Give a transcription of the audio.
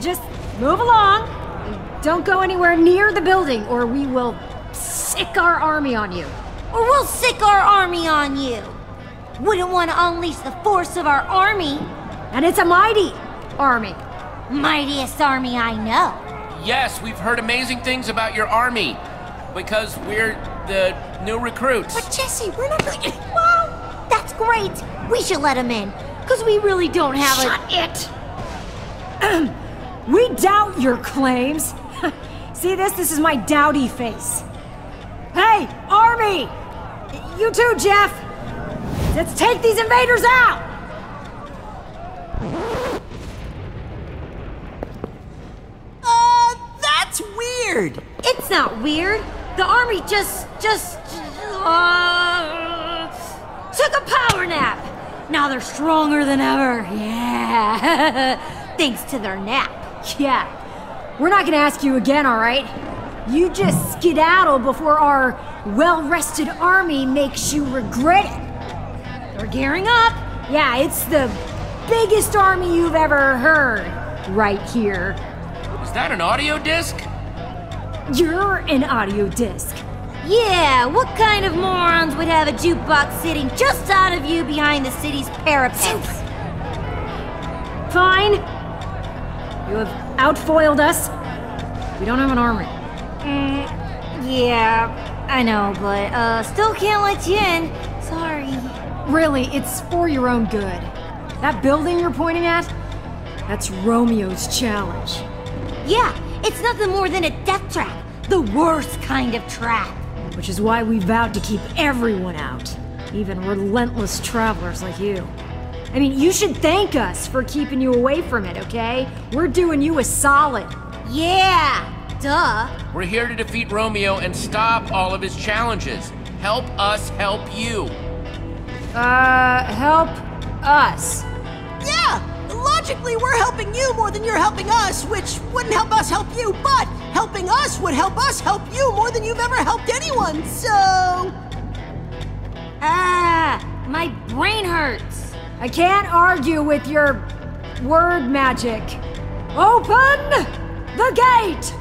Just move along. Don't go anywhere near the building, or we will sick our army on you. Or we'll sick our army on you. Wouldn't want to unleash the force of our army. And it's a mighty army. Mightiest army I know. Yes, we've heard amazing things about your army because we're the new recruits. But Jesse, we're not going to. Well, that's great. We should let him in. Because we really don't have Shut it! We doubt your claims. See this? This is my dowdy face. Hey, army! You too, Jeff! Let's take these invaders out! Uh, that's weird. It's not weird. The army just. just. Uh, took a power nap. Now they're stronger than ever. Yeah. Thanks to their nap. Yeah. We're not gonna ask you again, alright? You just skedaddle before our well rested army makes you regret it. They're gearing up. Yeah, it's the biggest army you've ever heard. Right here. Is that an audio disc? You're an audio disc. Yeah, what kind of morons would have a jukebox sitting just out of view behind the city's parapets? Fine. You have outfoiled us. We don't have an army. Mm, yeah, I know, but uh, still can't let you in. Sorry. Really, it's for your own good. That building you're pointing at? That's Romeo's challenge. Yeah, it's nothing more than a death trap. The worst kind of trap. Which is why we vowed to keep everyone out, even relentless travelers like you. I mean, you should thank us for keeping you away from it, okay? We're doing you a solid. Yeah, duh. We're here to defeat Romeo and stop all of his challenges. Help us help you. Uh, help us. Yeah, logically, we're helping you more than you're helping us, which wouldn't help us help you, but helping us would help us help you more than you've ever helped anyone, so. Ah, my brain hurts. I can't argue with your word magic. Open the gate!